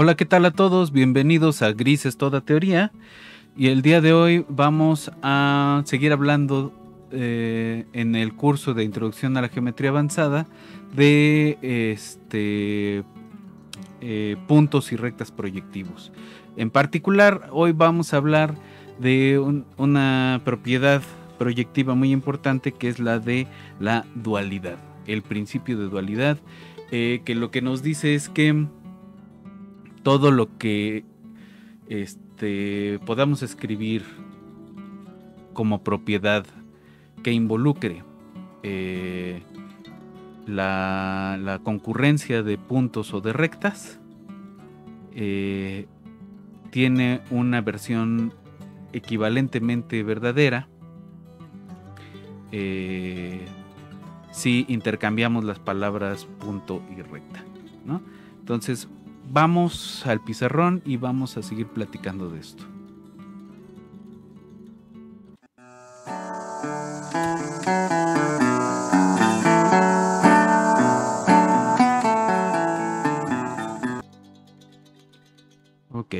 Hola, ¿qué tal a todos? Bienvenidos a Grises Toda Teoría. Y el día de hoy vamos a seguir hablando eh, en el curso de Introducción a la Geometría Avanzada de este, eh, puntos y rectas proyectivos. En particular, hoy vamos a hablar de una propiedad proyectiva muy importante que es la de la dualidad, el principio de dualidad, eh, que lo que nos dice es que todo lo que este, podamos escribir como propiedad que involucre eh, la, concurrencia de puntos o de rectas eh, tiene una versión equivalentemente verdadera eh, si intercambiamos las palabras punto y recta. Entonces vamos al pizarrón y vamos a seguir platicando de esto. Ok.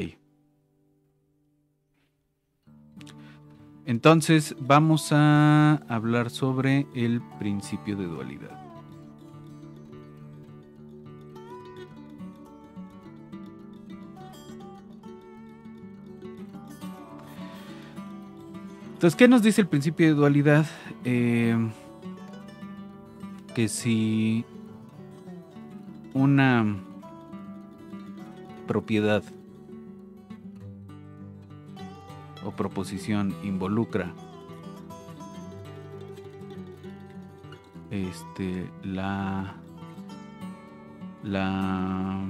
Entonces vamos a hablar sobre el principio de dualidad. Entonces, ¿qué nos dice el principio de dualidad? Eh, que si una propiedad o proposición involucra este la la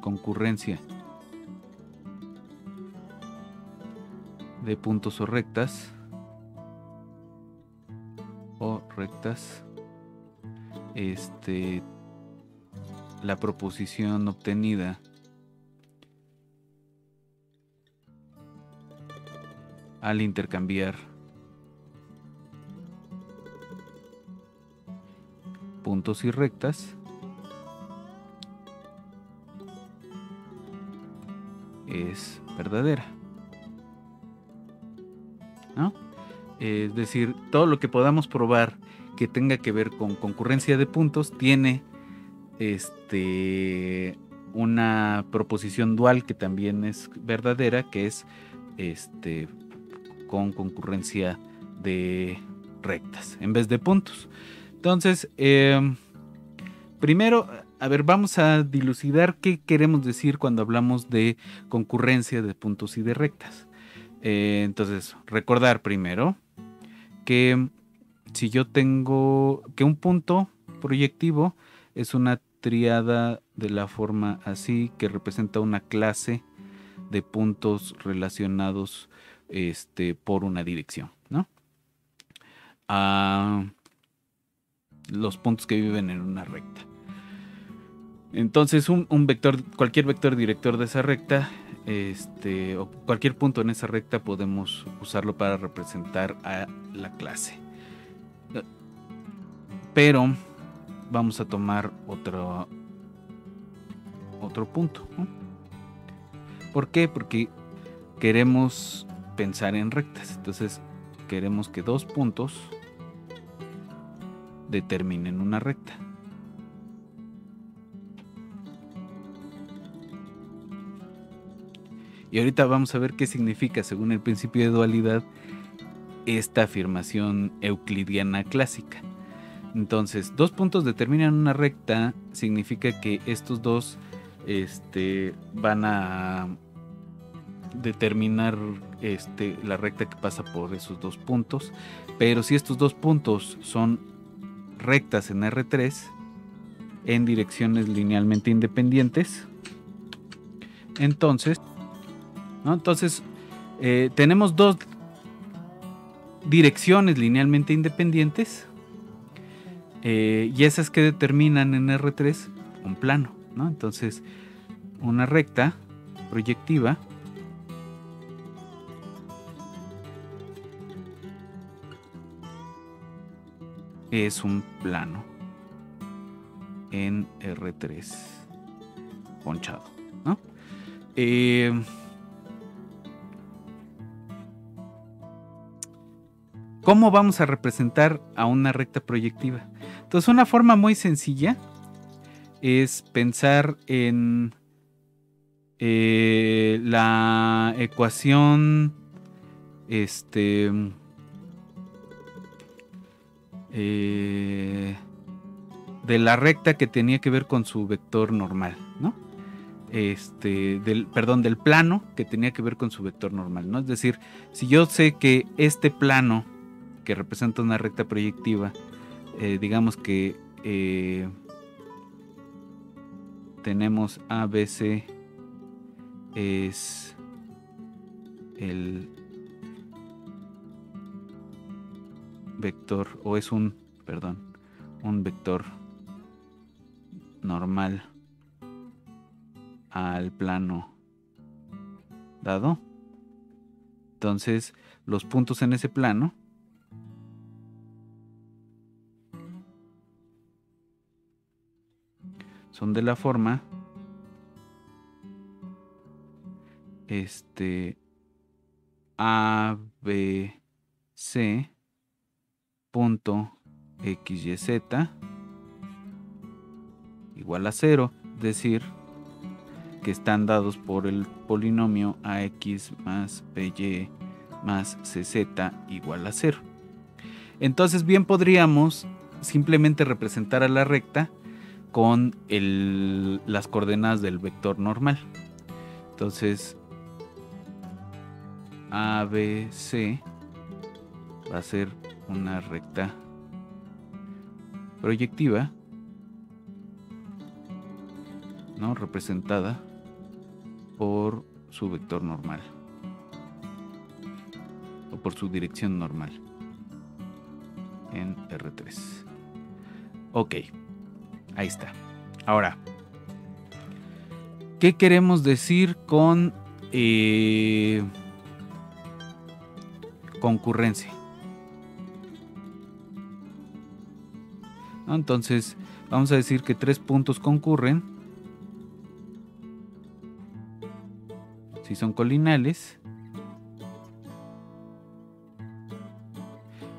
concurrencia de puntos o rectas o rectas este la proposición obtenida al intercambiar puntos y rectas es verdadera. Es decir, todo lo que podamos probar que tenga que ver con concurrencia de puntos tiene este, una proposición dual que también es verdadera, que es este, con concurrencia de rectas en vez de puntos. Entonces, em, primero, a ver, vamos a dilucidar qué queremos decir cuando hablamos de concurrencia de puntos y de rectas. Eh, entonces, recordar primero que si yo tengo que un punto proyectivo es una triada de la forma así que representa una clase de puntos relacionados este, por una dirección, ¿no? Ah, los puntos que viven en una recta. Entonces, un, vector, cualquier vector director de esa recta este, o cualquier punto en esa recta podemos usarlo para representar a la clase. Pero vamos a tomar otro, otro punto. ¿Por qué? Porque queremos pensar en rectas. Entonces queremos que dos puntos determinen una recta. Y ahorita vamos a ver qué significa, según el principio de dualidad, esta afirmación euclidiana clásica. Entonces, dos puntos determinan una recta, significa que estos dos este, van a determinar este, la recta que pasa por esos dos puntos. Pero si estos dos puntos son rectas en R3, en direcciones linealmente independientes, entonces entonces, eh, tenemos dos direcciones linealmente independientes eh, y esas que determinan en R3 un plano. Entonces, una recta proyectiva es un plano en R3. ponchado. ¿no? Eh, ¿Cómo vamos a representar a una recta proyectiva? Entonces, una forma muy sencilla es pensar en eh, la ecuación este eh, de la recta que tenía que ver con su vector normal, ¿no? Este, del, perdón, del plano que tenía que ver con su vector normal, ¿no? Es decir, si yo sé que este plano que representa una recta proyectiva, eh, digamos que eh, tenemos ABC es el vector o es un, perdón, un vector normal al plano dado. Entonces, los puntos en ese plano son de la forma este A B C punto x y z igual a 0, es decir, que están dados por el polinomio ax más by más cz igual a 0. Entonces bien podríamos simplemente representar a la recta con las coordenadas del vector normal. Entonces, ABC va a ser una recta proyectiva, ¿no? representada por su vector normal o por su dirección normal en R3. Ok. Ahí está. Ahora, ¿qué queremos decir con eh, concurrencia? Entonces, vamos a decir que tres puntos concurren. Si son colinales.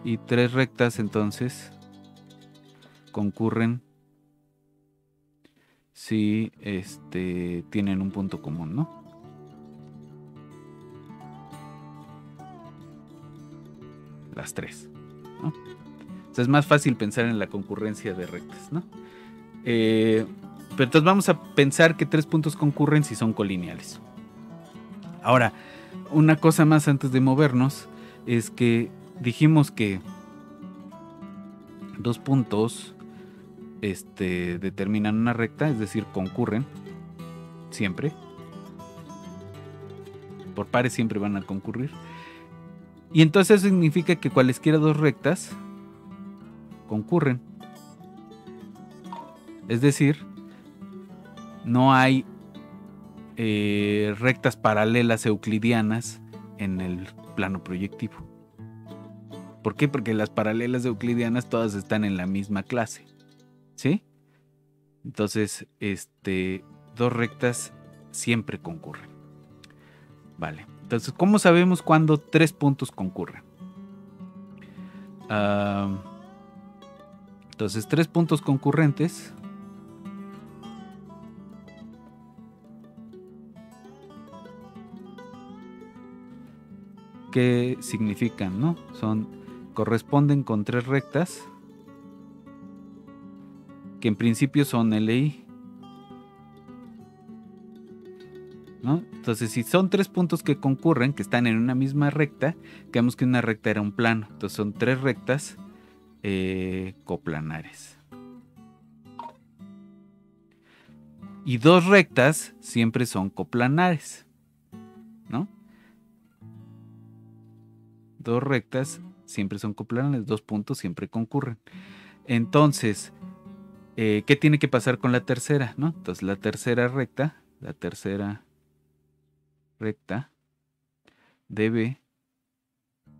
Y tres rectas entonces concurren si este, tienen un punto común, ¿no? Las tres. ¿no? es más fácil pensar en la concurrencia de rectas, ¿no? Eh, pero entonces vamos a pensar que tres puntos concurren si son colineales. Ahora, una cosa más antes de movernos es que dijimos que dos puntos este, determinan una recta, es decir, concurren siempre. Por pares siempre van a concurrir. Y entonces significa que cualesquiera dos rectas concurren. Es decir, no hay eh, rectas paralelas euclidianas en el plano proyectivo. ¿Por qué? Porque las paralelas euclidianas todas están en la misma clase. ¿Sí? Entonces, este, dos rectas siempre concurren. Vale. Entonces, ¿cómo sabemos cuándo tres puntos concurren? Ah, entonces, tres puntos concurrentes. ¿Qué significan, no? Son, corresponden con tres rectas que en principio son LI. ¿No? Entonces, si son tres puntos que concurren, que están en una misma recta, digamos que una recta era un plano. Entonces son tres rectas eh, coplanares. Y dos rectas siempre son coplanares. ¿No? Dos rectas siempre son coplanares, dos puntos siempre concurren. Entonces, eh, ¿qué tiene que pasar con la tercera? ¿no? Entonces la tercera recta, la tercera recta debe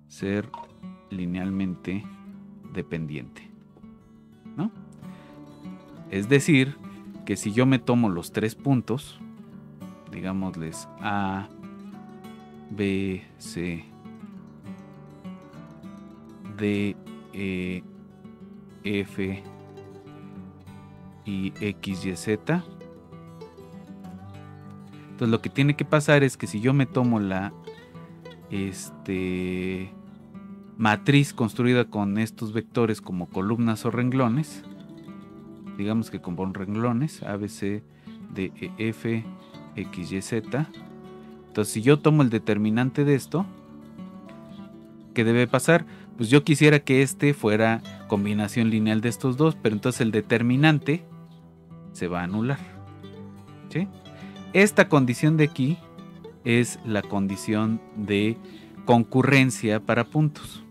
ser linealmente dependiente. ¿no? Es decir, que si yo me tomo los tres puntos, digámosles A, B, C, D, E, F y X, Y, Z. Entonces lo que tiene que pasar es que si yo me tomo la este, matriz construida con estos vectores como columnas o renglones, digamos que con renglones, A, B, C, D, E, F, X, Y, Z. Entonces si yo tomo el determinante de esto, ¿qué debe pasar? Pues yo quisiera que este fuera combinación lineal de estos dos, pero entonces el determinante se va a anular. Esta condición de aquí es la condición de concurrencia para puntos.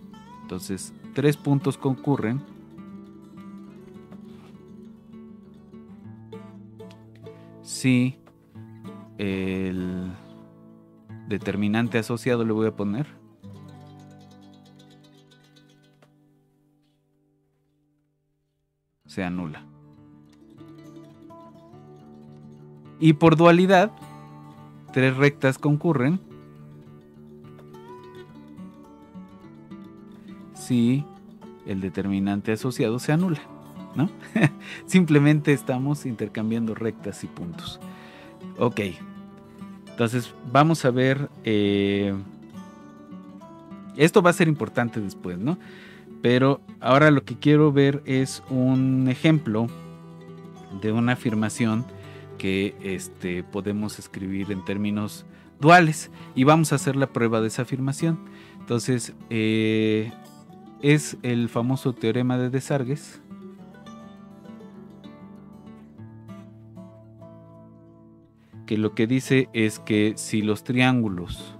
Entonces, tres puntos concurren. Si el determinante asociado le voy a poner se anula. Y por dualidad, tres rectas concurren si el determinante asociado se anula. ¿no? Simplemente estamos intercambiando rectas y puntos. Ok. Entonces vamos a ver. Eh, esto va a ser importante después, ¿no? Pero ahora lo que quiero ver es un ejemplo de una afirmación que este, podemos escribir en términos duales y vamos a hacer la prueba de esa afirmación. Entonces, eh, es el famoso teorema de Desargues. Que lo que dice es que si los triángulos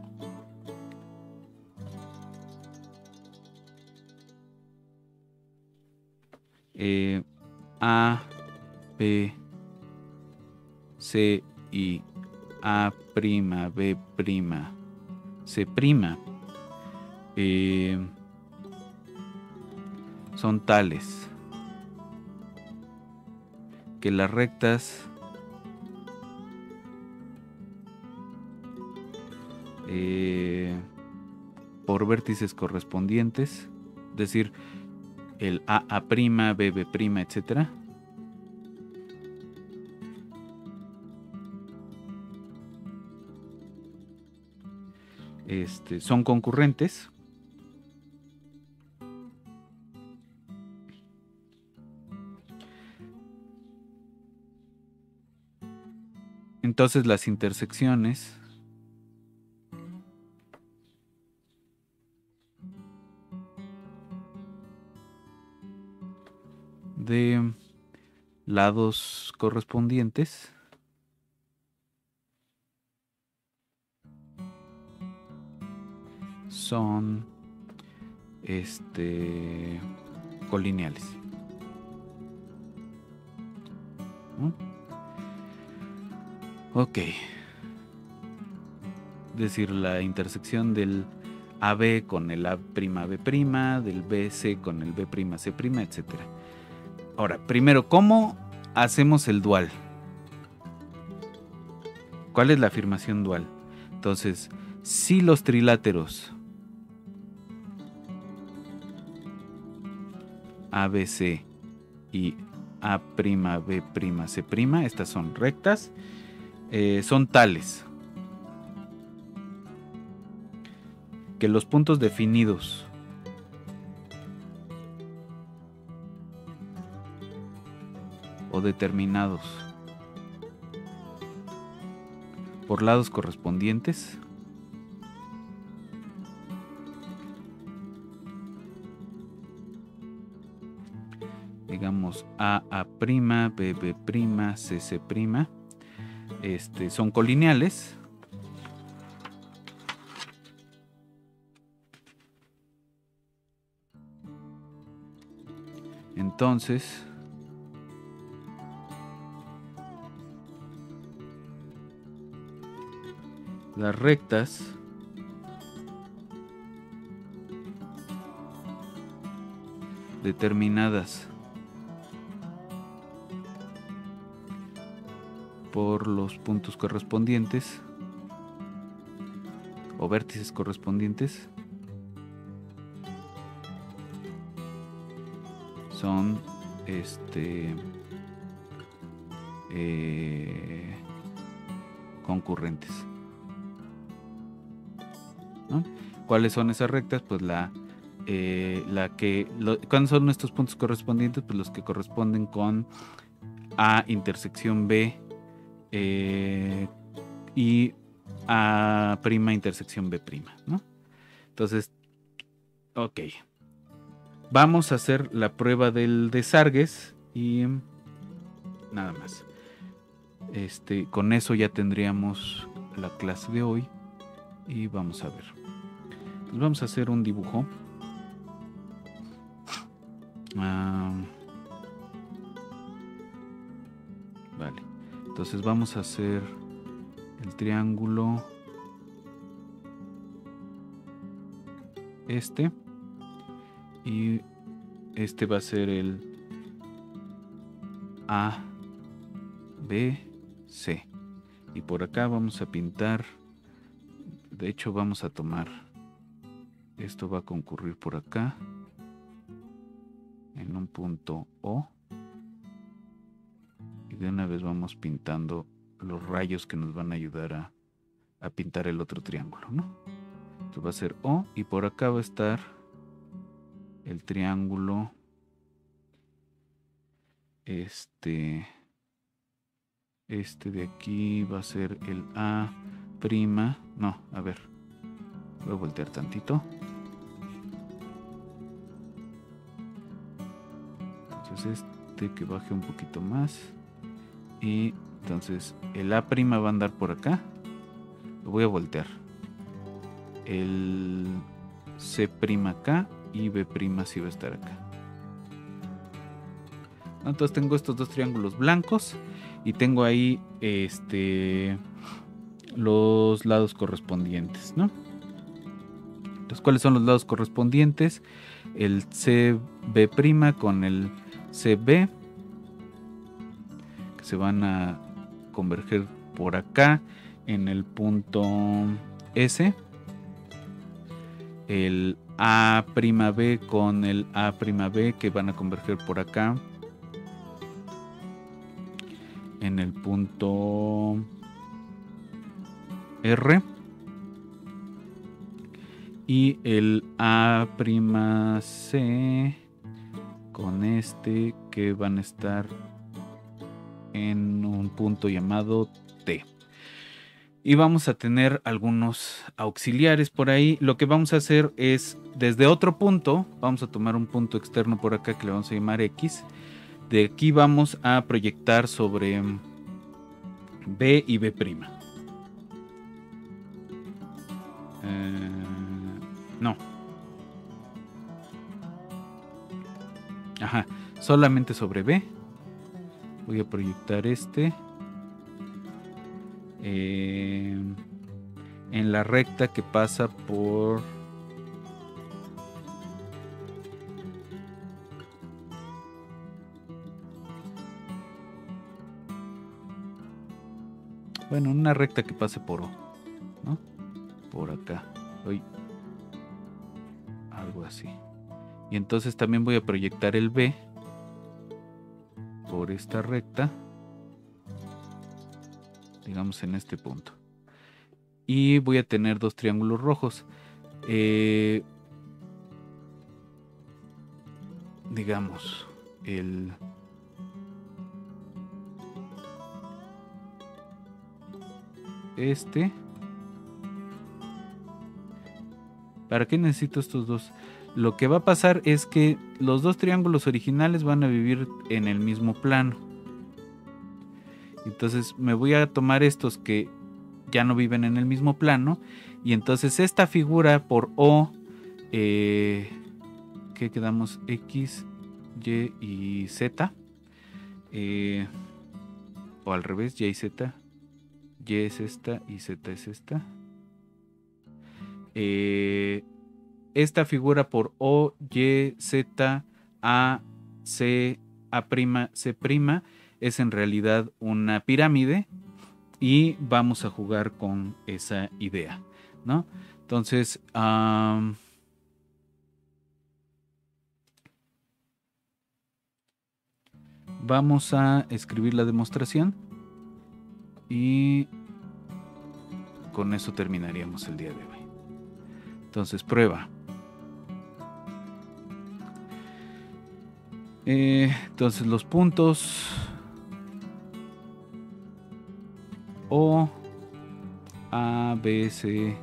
eh, A, B, C y A', B', C', eh, son tales que las rectas eh, por vértices correspondientes, es decir, el AA', BB', etcétera, este, son concurrentes. Entonces las intersecciones de lados correspondientes son este colineales. Ok. Es decir, la intersección del AB con el A', B', del BC con el B', C', etc. Ahora, primero, ¿cómo hacemos el dual? ¿Cuál es la afirmación dual? Entonces, si los triláteros ABC y A'B', C', estas son rectas, eh, son tales. Que los puntos definidos o determinados por lados correspondientes digamos A, A', B, B', C, C', este, son colineales. Entonces, las rectas determinadas por los puntos correspondientes o vértices correspondientes son este eh, concurrentes. ¿Cuáles son esas rectas? Pues la, eh, la que, ¿cuáles son estos puntos correspondientes? Pues los que corresponden con A intersección B eh, y A intersección B prima, Entonces, ok. Vamos a hacer la prueba del desargues y nada más. Este, con eso ya tendríamos la clase de hoy y vamos a ver. vamos a hacer un dibujo. Ah, vale. Entonces vamos a hacer el triángulo este y este va a ser el A B C. Y por acá vamos a pintar. De hecho vamos a tomar. Esto va a concurrir por acá en un punto O de una vez vamos pintando los rayos que nos van a ayudar a, a pintar el otro triángulo ¿no? va a ser O y por acá va a estar el triángulo este este de aquí va a ser el A prima no a ver voy a voltear tantito entonces este que baje un poquito más y entonces el A va a andar por acá lo voy a voltear el C acá y B' sí va a estar acá. Entonces tengo estos dos triángulos blancos y tengo ahí este los lados correspondientes, ¿no? Entonces, ¿cuáles son los lados correspondientes? El CB' con el CB se van a converger por acá en el punto S. El a' B con el A' B que van a converger por acá en el punto R y el A' C con este que van a estar en un punto llamado T y vamos a tener algunos auxiliares por ahí. Lo que vamos a hacer es desde otro punto, vamos a tomar un punto externo por acá que le vamos a llamar X. De aquí vamos a proyectar sobre B y B'. Eh, no. Ajá, solamente sobre B. Voy a proyectar este. Eh, en la recta que pasa por bueno una recta que pase por O ¿no? por acá Hoy. algo así y entonces también voy a proyectar el B esta recta digamos en este punto. Y voy a tener dos triángulos rojos. Eh, digamos, el... Este. ¿Para qué necesito estos dos? Lo que va a pasar es que los dos triángulos originales van a vivir en el mismo plano. Entonces me voy a tomar estos que ya no viven en el mismo plano. Y entonces esta figura por O, eh, que quedamos X, Y y Z. Eh, o al revés, Y y Z. Y es esta y Z es esta. Eh, esta figura por O, Y, Z, A, C, A', C', es en realidad una pirámide y vamos a jugar con esa idea, ¿no? Entonces, vamos a escribir la demostración y con eso terminaríamos el día de hoy. Entonces, prueba. Eh, entonces, los puntos O, A, B, C,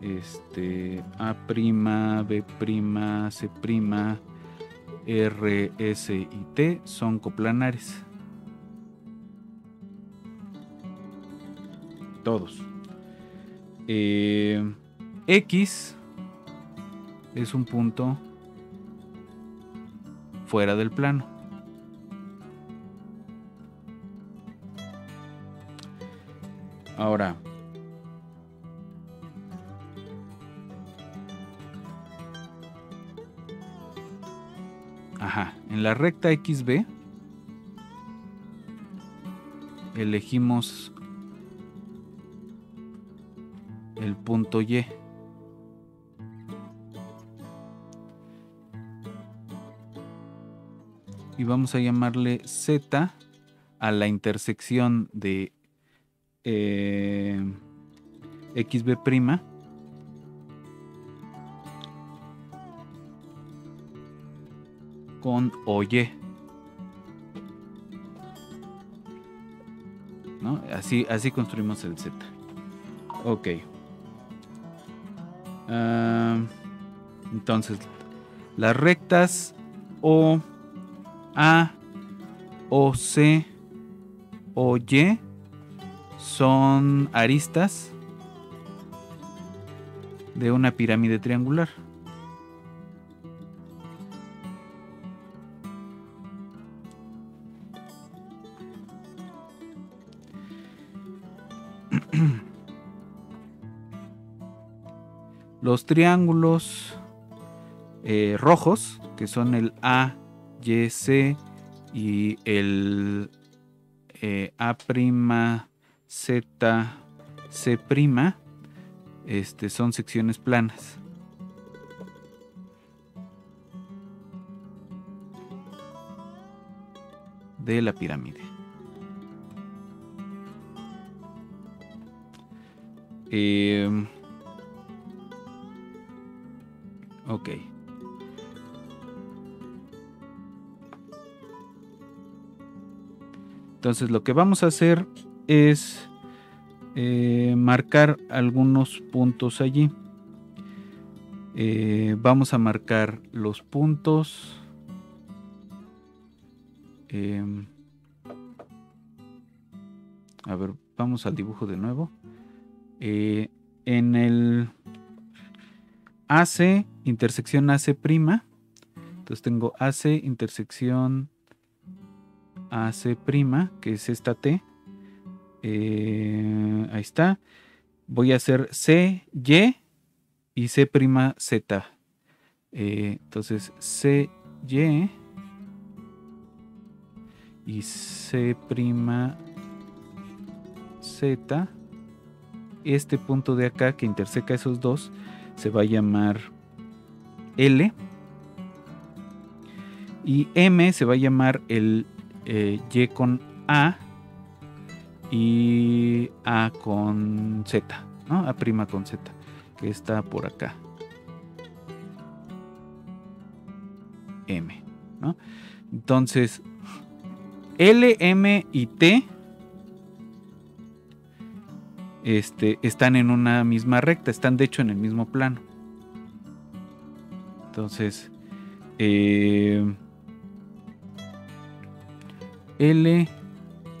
este, A', B', C', R, S y T son coplanares. Todos. Eh, X es un punto fuera del plano. Ahora, ajá, en la recta XB elegimos el punto Y. Y vamos a llamarle Z a la intersección de eh, XB' con OY. ¿No? Así, así construimos el Z. Ok. Ah, entonces, las rectas O, A, O, C, O, Y son aristas de una pirámide triangular. Los triángulos eh, rojos, que son el A, Y, el eh, A', Z, C', este, son secciones planas. de la pirámide. Ok. Entonces lo que vamos a hacer es eh, marcar algunos puntos allí. Eh, vamos a marcar los puntos. Em, a ver, vamos al dibujo de nuevo. Eh, en el AC, intersección AC', entonces tengo AC, intersección AC', que es esta T. Eh, ahí está. Voy a hacer C, Y y C', Z. Eh, entonces C, Y y C', Z. Este punto de acá que interseca esos dos se va a llamar L. Y M se va a llamar el eh, Y con A y A con Z, ¿no? A prima con Z, que está por acá. M, ¿no? Entonces, L, M y T este, están en una misma recta, están de hecho en el mismo plano. Entonces, eh, L,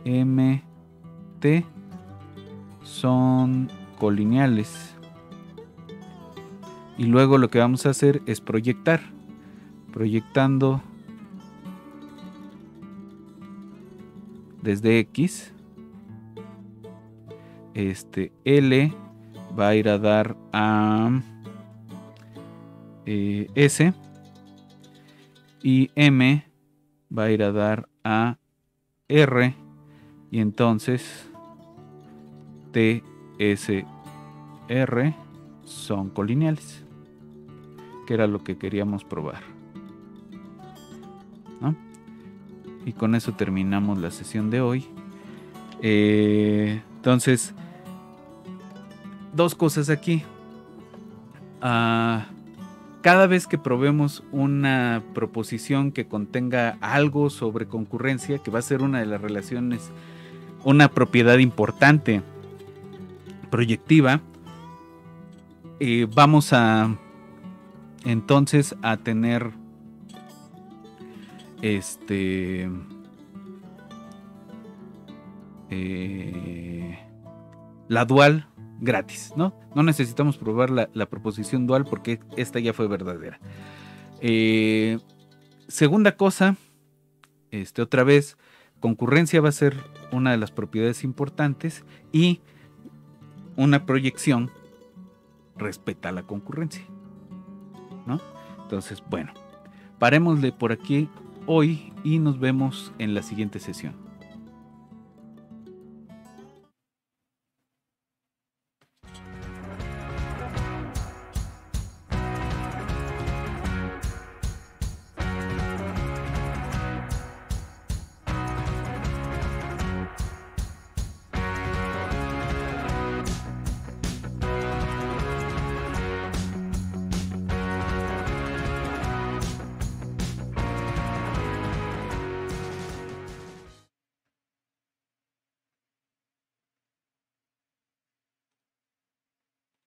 M, T son colineales. Y luego lo que vamos a hacer es proyectar. Proyectando desde X. Este L va a ir a dar a eh, S. Y M va a ir a dar a R y entonces T, S, R son colineales, que era lo que queríamos probar. Y con eso terminamos la sesión de hoy. Eh, entonces, dos cosas aquí. Ah, cada vez que probemos una proposición que contenga algo sobre concurrencia, que va a ser una de las relaciones, una propiedad importante proyectiva, eh, vamos a entonces a tener este eh, la dual gratis, ¿no? No necesitamos probar la, proposición dual porque esta ya fue verdadera. Eh, segunda cosa, este, otra vez, concurrencia va a ser una de las propiedades importantes y una proyección respeta la concurrencia, ¿no? Entonces, bueno, parémosle por aquí hoy y nos vemos en la siguiente sesión.